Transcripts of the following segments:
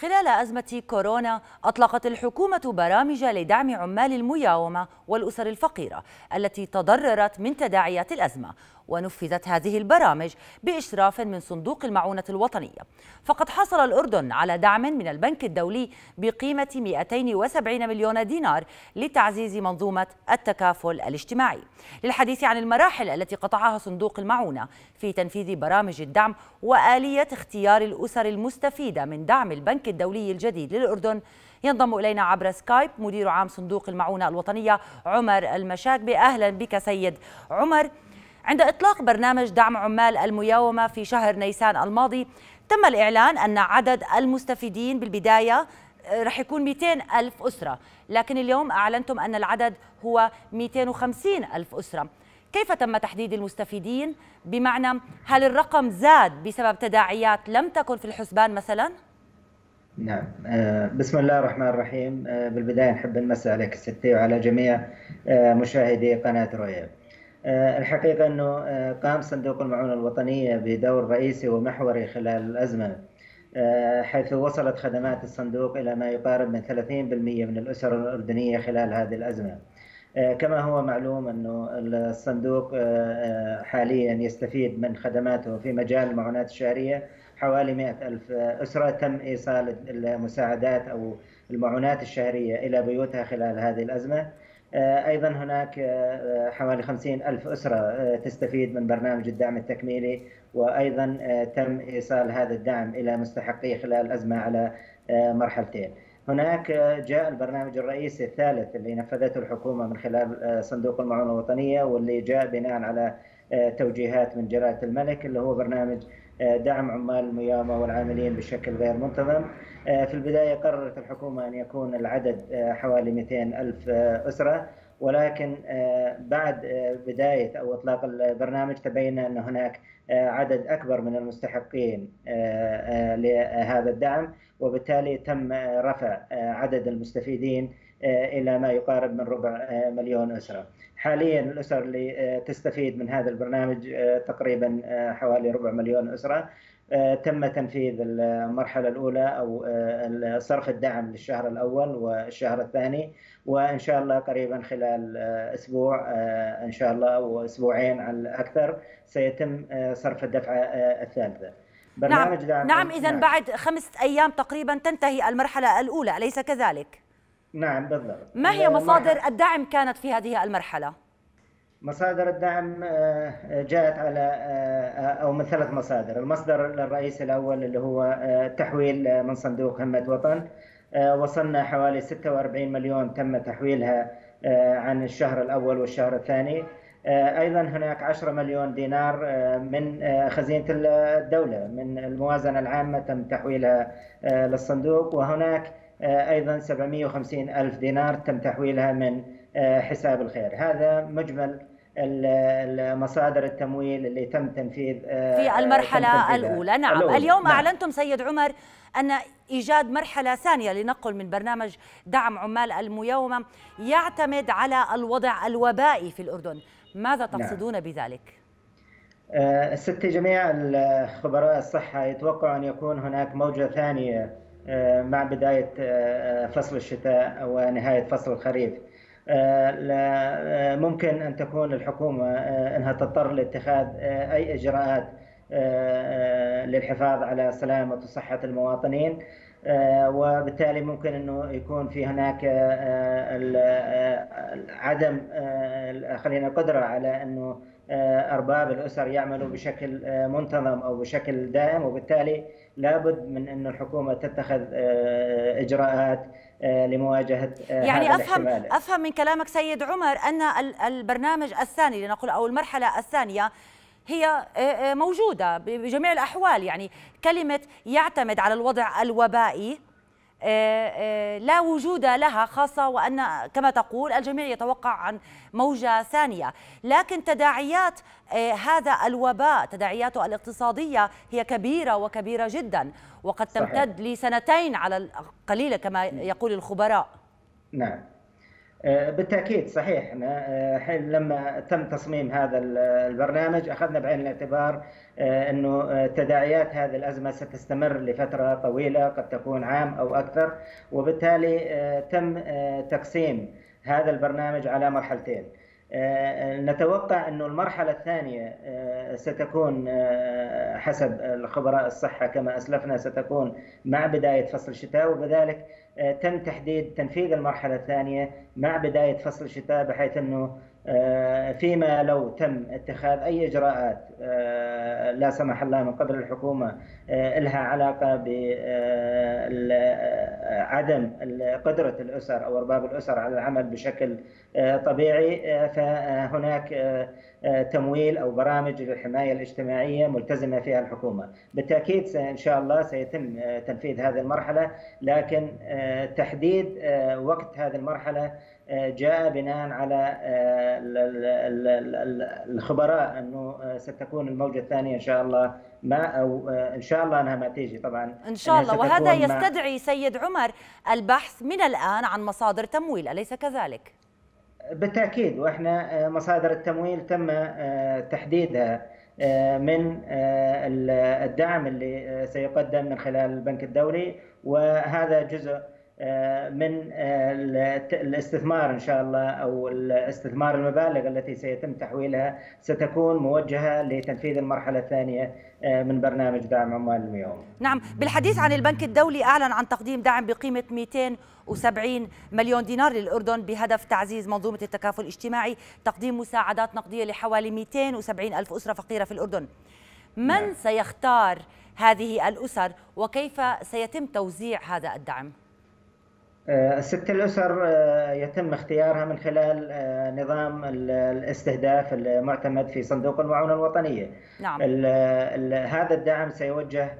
خلال أزمة كورونا أطلقت الحكومة برامج لدعم عمال المياومة والأسر الفقيرة التي تضررت من تداعيات الأزمة. ونفذت هذه البرامج بإشراف من صندوق المعونة الوطنية. فقد حصل الأردن على دعم من البنك الدولي بقيمة 270 مليون دينار لتعزيز منظومة التكافل الاجتماعي. للحديث عن المراحل التي قطعها صندوق المعونة في تنفيذ برامج الدعم وآلية اختيار الأسر المستفيدة من دعم البنك الدولي الجديد للأردن ينضم إلينا عبر سكايب مدير عام صندوق المعونة الوطنية عمر المشاكبي أهلا بك سيد عمر. عند إطلاق برنامج دعم عمال المياومة في شهر نيسان الماضي تم الإعلان أن عدد المستفيدين بالبداية آه، رح يكون 200 ألف أسرة لكن اليوم أعلنتم أن العدد هو 250 ألف أسرة. كيف تم تحديد المستفيدين؟ بمعنى هل الرقم زاد بسبب تداعيات لم تكن في الحسبان مثلا؟ نعم. آه، بسم الله الرحمن الرحيم. آه، بالبداية نحب نمسي عليك ستي وعلى جميع مشاهدي قناة رؤيا آه، الحقيقة أنه آه، قام صندوق المعونة الوطنية بدور رئيسي ومحوري خلال الأزمة آه، حيث وصلت خدمات الصندوق إلى ما يقارب من 30% من الأسر الأردنية خلال هذه الأزمة. كما هو معلوم أنه الصندوق حاليا يستفيد من خدماته في مجال المعونات الشهرية حوالي 100 ألف أسرة تم إيصال المساعدات أو المعونات الشهرية إلى بيوتها خلال هذه الأزمة. آه، أيضا هناك آه، حوالي خمسين ألف أسرة آه، تستفيد من برنامج الدعم التكميلي وأيضا تم إيصال هذا الدعم إلى مستحقيه خلال الأزمة على مرحلتين. هناك جاء البرنامج الرئيسي الثالث اللي نفذته الحكومة من خلال صندوق المعونة الوطنية واللي جاء بناء على توجيهات من جلالة الملك اللي هو برنامج دعم عمال الميامة والعاملين بشكل غير منتظم. آه، في البداية قررت الحكومة أن يكون العدد آه، حوالي 200 ألف آه، أسرة. ولكن بعد بداية أو إطلاق البرنامج تبين أن هناك عدد أكبر من المستحقين لهذا الدعم وبالتالي تم رفع عدد المستفيدين إلى ما يقارب من ربع مليون أسرة. حاليا الأسر اللي تستفيد من هذا البرنامج تقريبا حوالي ربع مليون أسرة. آه، تم تنفيذ المرحلة الأولى أو آه، صرف الدعم للشهر الأول والشهر الثاني وإن شاء الله قريبا خلال آه، أسبوع إن شاء الله أو أسبوعين على الأكثر سيتم صرف الدفعة الثالثة برنامج نعم, دعم نعم إذا نعم. بعد خمسة أيام تقريبا تنتهي المرحلة الأولى أليس كذلك؟ نعم بالضبط ما هي مصادر الدعم كانت في هذه المرحلة؟ مصادر الدعم آه، جاءت على آه، أو من ثلاث مصادر، المصدر الرئيسي الأول اللي هو آه، تحويل من صندوق همة وطن. وصلنا حوالي 46 مليون تم تحويلها عن الشهر الأول والشهر الثاني. أيضا هناك 10 مليون دينار من خزينة الدولة من الموازنة العامة تم تحويلها للصندوق. وهناك أيضا 750 ألف دينار تم تحويلها من حساب الخير. هذا مجمل مصادر التمويل اللي تم تنفيذ آه، في المرحلة الأولى نعم الأولى. اليوم نعم. أعلنتم سيد عمر أن إيجاد مرحلة ثانية لنقل من برنامج دعم عمال الميومة يعتمد على الوضع الوبائي في الأردن ماذا نعم. تقصدون نعم. بذلك؟ آه، ست جميع خبراء الصحة يتوقع أن يكون هناك موجة ثانية آه، مع بداية فصل الشتاء ونهاية فصل الخريف آه، ممكن أن تكون الحكومة آه، أنها تضطر لاتخاذ آه، أي إجراءات للحفاظ على سلامة وصحة المواطنين. وبالتالي ممكن أنه يكون في هناك عدم خلينا قدرة على أنه أرباب الأسر يعملوا بشكل منتظم أو بشكل دائم. وبالتالي لابد من أن الحكومة تتخذ آه، آه، لمواجهة آه، يعني هذا أفهم الاحتمال. أفهم من كلامك سيد عمر أن البرنامج الثاني لنقول أو المرحلة الثانية هي موجودة بجميع الأحوال يعني كلمة يعتمد على الوضع الوبائي آه، آه، لا وجود لها خاصة وأن كما تقول الجميع يتوقع عن موجة ثانية. لكن تداعيات آه، هذا الوباء تداعياته الاقتصادية هي كبيرة وكبيرة جدا. وقد صحيح. تمتد لسنتين على القليلة كما يقول الخبراء. نعم. بالتأكيد صحيح إحنا لما تم تصميم هذا البرنامج أخذنا بعين الاعتبار أنه تداعيات هذه الأزمة ستستمر لفترة طويلة قد تكون عام أو أكثر وبالتالي تم تقسيم هذا البرنامج على مرحلتين. نتوقع أن المرحلة الثانية ستكون حسب الخبراء الصحة كما أسلفنا ستكون مع بداية فصل الشتاء وبذلك تم تحديد تنفيذ المرحلة الثانية مع بداية فصل الشتاء بحيث أنه آه، فيما لو تم اتخاذ أي إجراءات آه، لا سمح الله من قبل الحكومة آه، لها علاقة بعدم قدرة الأسر أو أرباب الأسر على العمل بشكل طبيعي فهناك تمويل أو برامج للحماية الاجتماعية ملتزمة فيها الحكومة. بالتأكيد إن شاء الله سيتم تنفيذ هذه المرحلة لكن تحديد وقت هذه المرحلة جاء بناء على آه، الخبراء أنه آه، ستكون الموجة الثانية إن شاء الله ما أو آه، إن شاء الله أنها ما تيجي طبعا إن شاء الله وهذا يستدعي سيد عمر البحث من الآن عن مصادر تمويل أليس كذلك؟ بالتأكيد وإحنا مصادر التمويل تم تحديدها من الدعم اللي سيقدم من خلال البنك الدولي وهذا جزء آه، من آه، الاستثمار إن شاء الله أو الاستثمار المبالغ التي سيتم تحويلها ستكون موجهة لتنفيذ المرحلة الثانية آه، من برنامج دعم عمال المياه. نعم، بالحديث عن البنك الدولي أعلن عن تقديم دعم بقيمة 270 مليون دينار للأردن بهدف تعزيز منظومة التكافل الاجتماعي، تقديم مساعدات نقدية لحوالي 270 ألف أسرة فقيرة في الأردن. من نعم. سيختار هذه الأسر وكيف سيتم توزيع هذا الدعم؟ آه، ست الأسر آه، يتم اختيارها من خلال آه، نظام الاستهداف المعتمد في صندوق المعونة الوطنية نعم. هذا الدعم سيوجه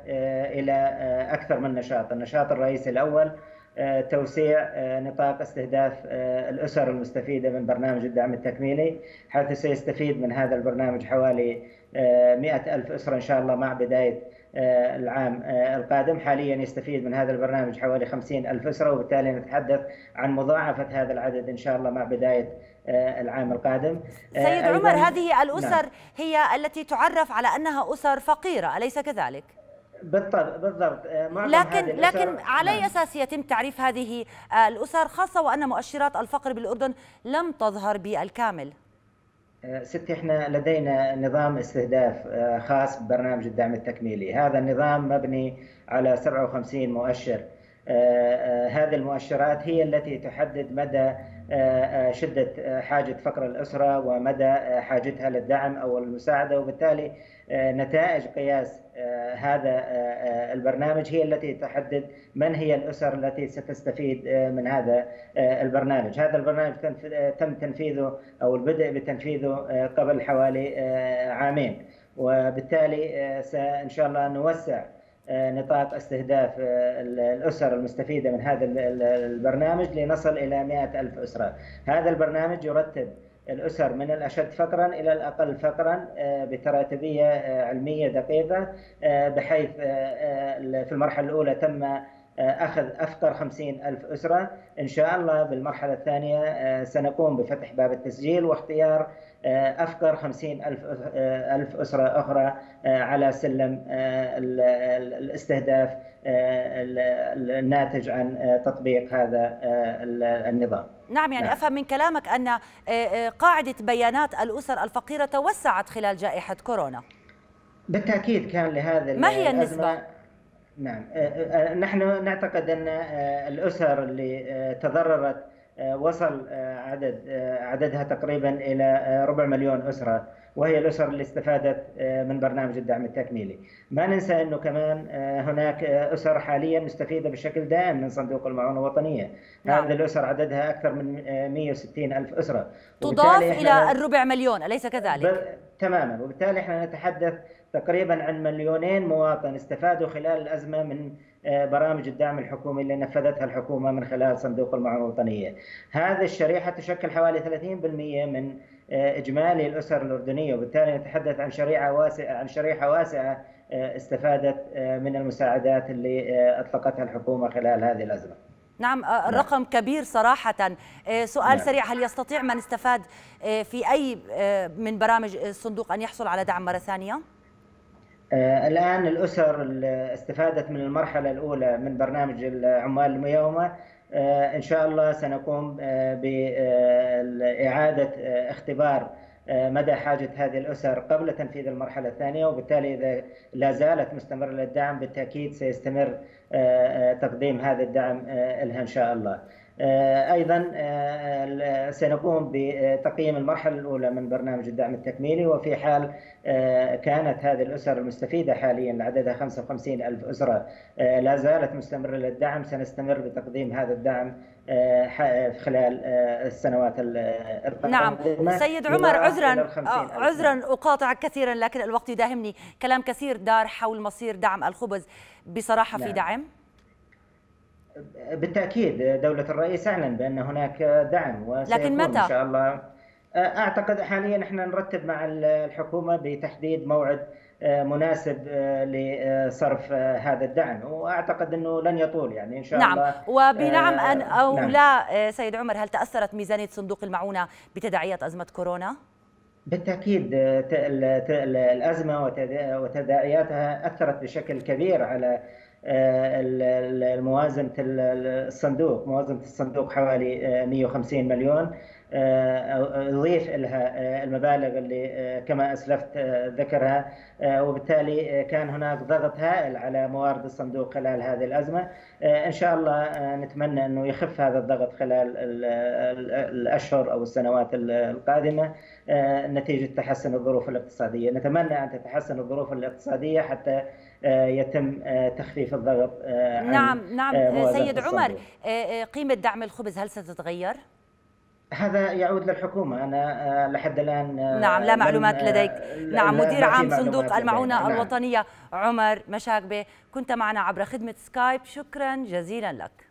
إلى أكثر من نشاط النشاط الرئيسي الأول توسيع نطاق استهداف الأسر المستفيدة من برنامج الدعم التكميلي حيث سيستفيد من هذا البرنامج حوالي مئة ألف أسرة إن شاء الله مع بداية آه، العام آه، القادم حاليا يستفيد من هذا البرنامج حوالي 50 ألف أسرة وبالتالي نتحدث عن مضاعفة هذا العدد إن شاء الله مع بداية آه، العام القادم سيد عمر هذه الأسر نعم. هي التي تعرف على أنها أسر فقيرة أليس كذلك؟ بالضبط بالضبط لكن لكن على أي نعم. أساس يتم تعريف هذه الأسر خاصة وأن مؤشرات الفقر بالأردن لم تظهر بالكامل آه، ستي إحنا لدينا نظام استهداف آه، خاص ببرنامج الدعم التكميلي، هذا النظام مبني على 57 مؤشر. آه، هذه المؤشرات هي التي تحدد مدى شدة حاجة فقر الأسرة ومدى حاجتها للدعم أو المساعدة. وبالتالي نتائج قياس آه، هذا آه، آه، البرنامج هي التي تحدد من هي الأسر التي ستستفيد من هذا البرنامج، هذا البرنامج تم تنفيذه أو البدء بتنفيذه قبل حوالي عامين. وبالتالي ان شاء الله نوسع نطاق استهداف الأسر المستفيدة من هذا البرنامج لنصل إلى 100 ألف أسرة. هذا البرنامج يرتب الأسر من الأشد فقرا إلى الأقل فقرا آه، بتراتبية آه، علمية دقيقة آه، بحيث في المرحلة الأولى تم أخذ أفقر خمسين ألف أسرة إن شاء الله بالمرحلة الثانية سنقوم بفتح باب التسجيل واختيار أفقر خمسين ألف, ألف أسرة أخرى على سلم الاستهداف الناتج عن تطبيق هذا النظام نعم يعني نعم. أفهم من كلامك أن آه، آه، قاعدة بيانات الأسر الفقيرة توسعت خلال جائحة كورونا بالتأكيد كان لهذا ما هي النسبة؟ نعم آه، نحن نعتقد أن الأسر اللي تضررت وصل عدد عددها تقريبا إلى ربع مليون أسرة وهي الأسر اللي استفادت آه، من برنامج الدعم التكميلي ما ننسى أنه كمان آه، هناك آه، أسر حاليا مستفيدة بشكل دائم من صندوق المعونة الوطنية نعم. هذه الأسر عددها أكثر من 160 ألف أسرة تضاف إلى الربع مليون أليس كذلك؟ تماما. وبالتالي إحنا نتحدث تقريبا عن مليونين مواطن استفادوا خلال الأزمة من برامج الدعم الحكومي اللي نفذتها الحكومة من خلال صندوق المعونة الوطنية. هذه الشريحة تشكل حوالي 30% من إجمالي الأسر الأردنية. وبالتالي نتحدث عن شريحة واسعة عن شريحة واسعة آه، استفادت آه، من المساعدات اللي آه، أطلقتها الحكومة خلال هذه الأزمة. نعم الرقم نعم. كبير صراحة سؤال نعم. سريع هل يستطيع من استفاد في أي من برامج الصندوق أن يحصل على دعم مرة ثانية؟ الآن الأسر اللي استفادت من المرحلة الأولى من برنامج العمال الميومة إن شاء الله سنقوم بإعادة اختبار مدى حاجة هذه الأسر قبل تنفيذ المرحلة الثانية وبالتالي إذا لا زالت مستمرة للدعم بالتأكيد سيستمر تقديم هذا الدعم لها إن شاء الله. أيضا سنقوم بتقييم المرحلة الأولى من برنامج الدعم التكميلي وفي حال كانت هذه الأسر المستفيدة حاليا عددها 55 ألف أسرة لا زالت مستمرة للدعم سنستمر بتقديم هذا الدعم خلال السنوات نعم. سيد عمر عذرا عذرا اقاطعك كثيرا لكن الوقت يداهمني. كلام كثير دار حول مصير دعم الخبز. بصراحة نعم. في دعم؟ بالتأكيد دولة الرئيس أعلن بأن هناك دعم لكن متى؟ إن شاء الله أعتقد حاليا إحنا نرتب مع الحكومة بتحديد موعد مناسب لصرف هذا الدعم وأعتقد إنه لن يطول يعني إن شاء نعم. الله وبنعم ان أو نعم. لا سيد عمر هل تأثرت ميزانية صندوق المعونة بتداعيات أزمة كورونا؟ بالتأكيد الأزمة وتداعياتها أثرت بشكل كبير على موازنه الصندوق موازنة الصندوق حوالي 150 مليون أضيف لها المبالغ اللي كما أسلفت ذكرها. وبالتالي كان هناك ضغط هائل على موارد الصندوق خلال هذه الأزمة. إن شاء الله نتمنى أنه يخف هذا الضغط خلال الأشهر أو السنوات القادمة. نتيجة تحسن الظروف الاقتصادية. نتمنى أن تتحسن الظروف الاقتصادية حتى يتم تخفيف الضغط عن نعم نعم سيد عمر. قيمة دعم الخبز هل ستتغير؟ هذا يعود للحكومة. أنا لحد الآن نعم لا معلومات لديك. نعم مدير عام صندوق المعونة نعم. الوطنية عمر مشاكبة كنت معنا عبر خدمة سكايب. شكرا جزيلا لك.